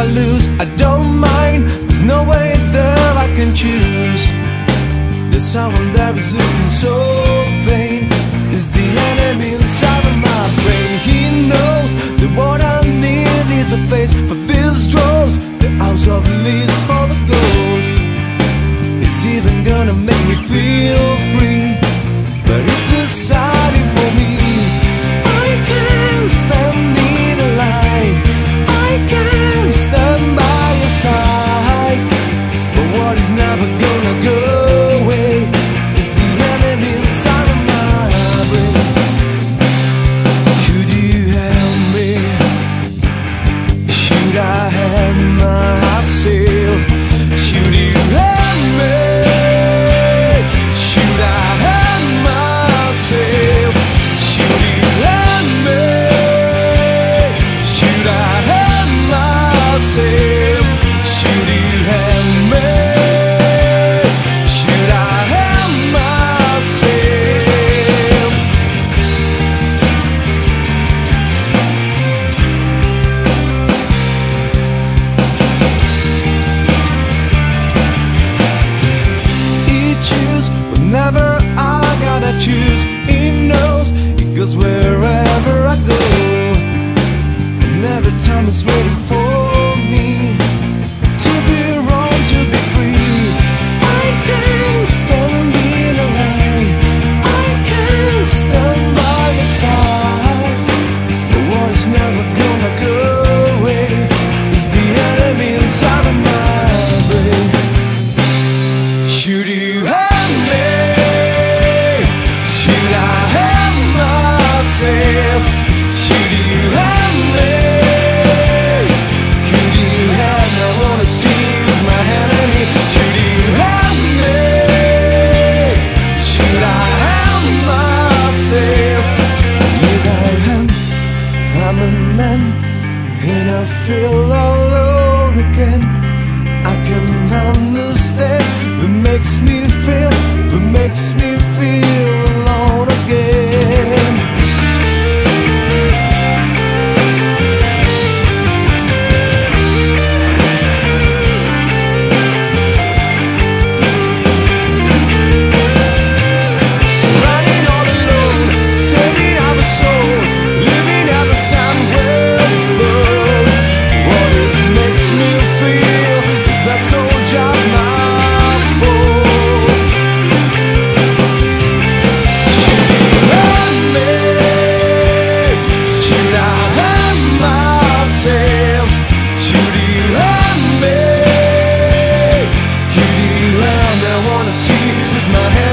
I lose, I don't mind. There's no way there I can choose. That someone there is looking so vain. Whenever I gotta choose, he knows He goes wherever I go. And every time it's waiting for and I feel alone again. I can understand, it makes me feel, it makes me feel. the street is my head.